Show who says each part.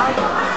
Speaker 1: Oh, Jesus!